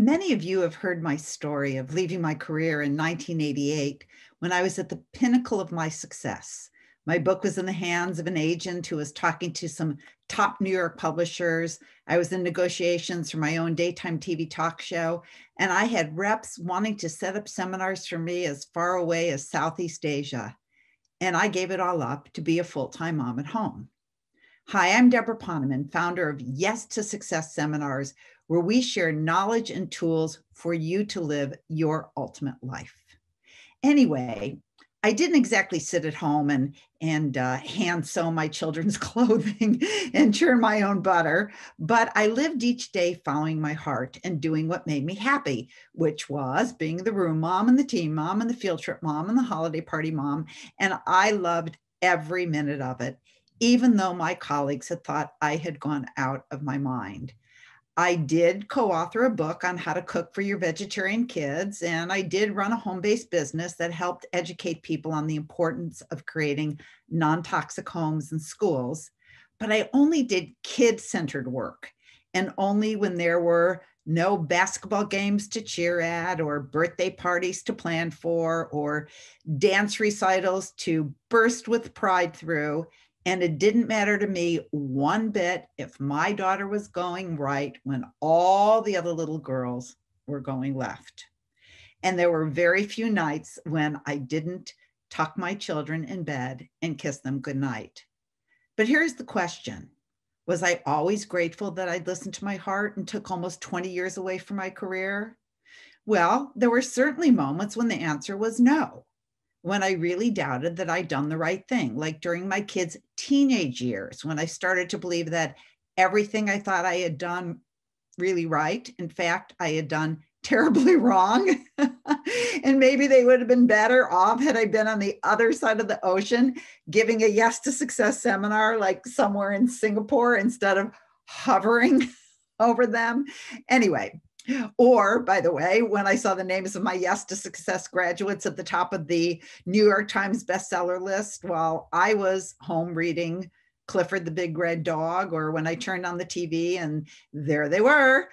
Many of you have heard my story of leaving my career in 1988 when I was at the pinnacle of my success. My book was in the hands of an agent who was talking to some top New York publishers. I was in negotiations for my own daytime TV talk show, and I had reps wanting to set up seminars for me as far away as Southeast Asia. And I gave it all up to be a full time mom at home. Hi, I'm Deborah Poneman, founder of Yes to Success Seminars, where we share knowledge and tools for you to live your ultimate life. Anyway, I didn't exactly sit at home and and uh, hand sew my children's clothing and churn my own butter, but I lived each day following my heart and doing what made me happy, which was being the room mom and the team mom and the field trip mom and the holiday party mom, and I loved every minute of it, even though my colleagues had thought I had gone out of my mind. I did co author a book on how to cook for your vegetarian kids, and I did run a home based business that helped educate people on the importance of creating non toxic homes and schools. But I only did kid centered work, and only when there were no basketball games to cheer at, or birthday parties to plan for, or dance recitals to burst with pride through. And it didn't matter to me one bit if my daughter was going right when all the other little girls were going left. And there were very few nights when I didn't tuck my children in bed and kiss them goodnight. But here's the question Was I always grateful that I'd listened to my heart and took almost 20 years away from my career? Well, there were certainly moments when the answer was no when I really doubted that I'd done the right thing, like during my kids' teenage years, when I started to believe that everything I thought I had done really right, in fact, I had done terribly wrong. and maybe they would have been better off had I been on the other side of the ocean giving a yes to success seminar, like somewhere in Singapore, instead of hovering over them. Anyway, or, by the way, when I saw the names of my Yes to Success graduates at the top of the New York Times bestseller list while I was home reading Clifford the Big Red Dog, or when I turned on the TV and there they were,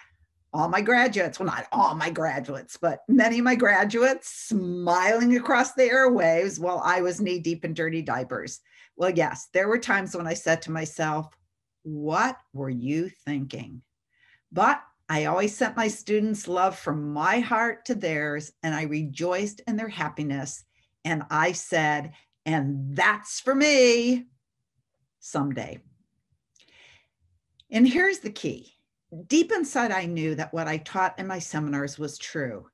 all my graduates, well, not all my graduates, but many of my graduates smiling across the airwaves while I was knee deep in dirty diapers. Well, yes, there were times when I said to myself, What were you thinking? But I always sent my students love from my heart to theirs, and I rejoiced in their happiness. And I said, and that's for me someday. And here's the key deep inside, I knew that what I taught in my seminars was true.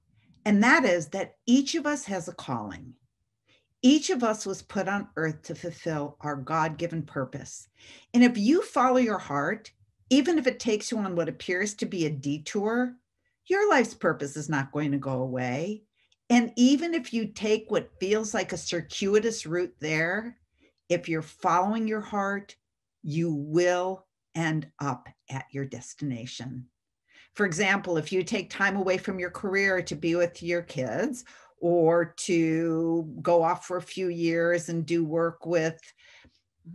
And that is that each of us has a calling. Each of us was put on earth to fulfill our God given purpose. And if you follow your heart, even if it takes you on what appears to be a detour, your life's purpose is not going to go away. And even if you take what feels like a circuitous route there, if you're following your heart, you will end up at your destination. For example, if you take time away from your career to be with your kids or to go off for a few years and do work with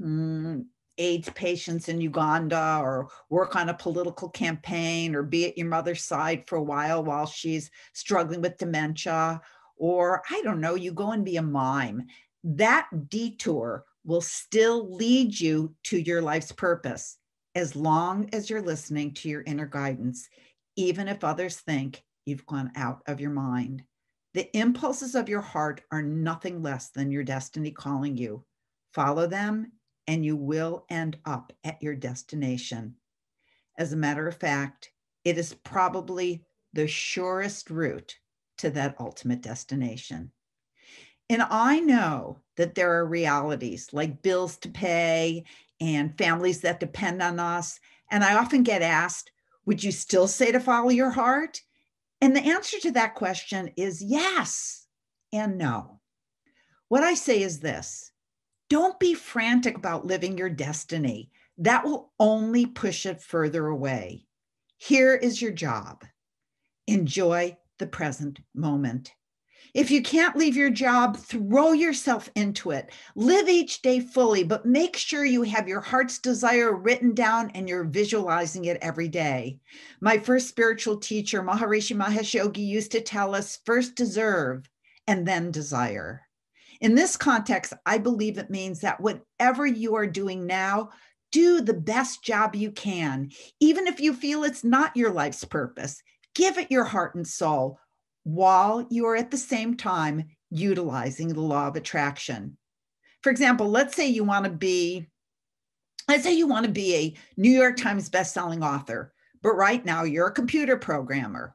mm, AIDS patients in Uganda or work on a political campaign or be at your mother's side for a while while she's struggling with dementia. Or I don't know, you go and be a mime. That detour will still lead you to your life's purpose as long as you're listening to your inner guidance, even if others think you've gone out of your mind. The impulses of your heart are nothing less than your destiny calling you. Follow them and you will end up at your destination. As a matter of fact, it is probably the surest route to that ultimate destination. And I know that there are realities like bills to pay and families that depend on us. And I often get asked, would you still say to follow your heart? And the answer to that question is yes and no. What I say is this don't be frantic about living your destiny. That will only push it further away. Here is your job enjoy the present moment. If you can't leave your job, throw yourself into it. Live each day fully, but make sure you have your heart's desire written down and you're visualizing it every day. My first spiritual teacher, Maharishi Mahesh Yogi, used to tell us first deserve and then desire. In this context, I believe it means that whatever you are doing now, do the best job you can. Even if you feel it's not your life's purpose, give it your heart and soul while you are at the same time utilizing the law of attraction. For example, let's say you want to be, let's say you want to be a New York Times bestselling author, but right now you're a computer programmer.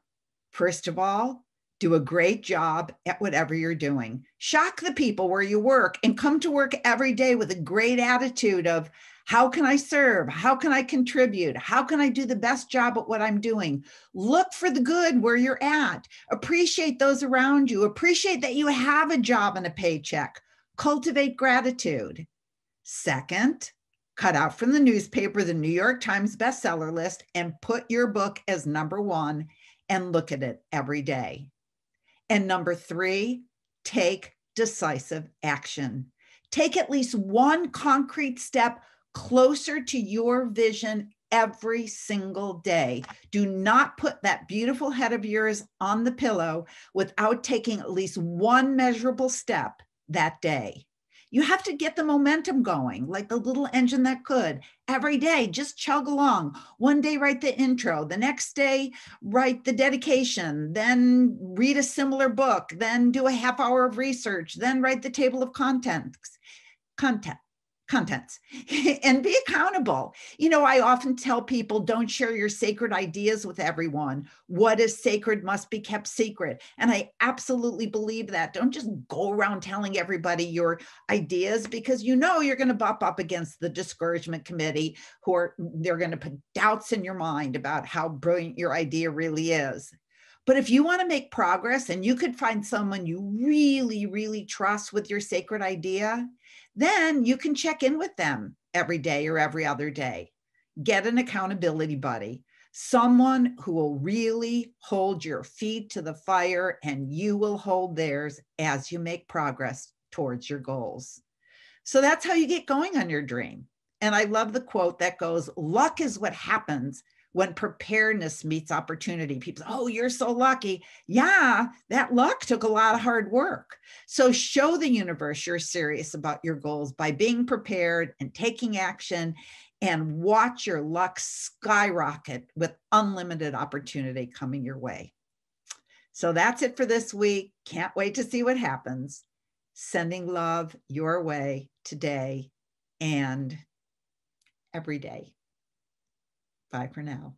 First of all, do a great job at whatever you're doing. Shock the people where you work and come to work every day with a great attitude of, how can I serve? How can I contribute? How can I do the best job at what I'm doing? Look for the good where you're at. Appreciate those around you. Appreciate that you have a job and a paycheck. Cultivate gratitude. Second, cut out from the newspaper the New York Times bestseller list and put your book as number one and look at it every day. And number three, take decisive action. Take at least one concrete step closer to your vision every single day. Do not put that beautiful head of yours on the pillow without taking at least one measurable step that day. You have to get the momentum going, like the little engine that could. Every day, just chug along. One day, write the intro. The next day, write the dedication. Then read a similar book. Then do a half hour of research. Then write the table of contents. Content contents and be accountable. You know, I often tell people don't share your sacred ideas with everyone. What is sacred must be kept secret. And I absolutely believe that. Don't just go around telling everybody your ideas because you know you're going to bump up against the discouragement committee who are they're going to put doubts in your mind about how brilliant your idea really is. But if you want to make progress and you could find someone you really, really trust with your sacred idea, then you can check in with them every day or every other day. Get an accountability buddy, someone who will really hold your feet to the fire and you will hold theirs as you make progress towards your goals. So that's how you get going on your dream. And I love the quote that goes, luck is what happens when preparedness meets opportunity. People oh, you're so lucky. Yeah, that luck took a lot of hard work. So show the universe you're serious about your goals by being prepared and taking action and watch your luck skyrocket with unlimited opportunity coming your way. So that's it for this week. Can't wait to see what happens. Sending love your way today and every day. Bye for now.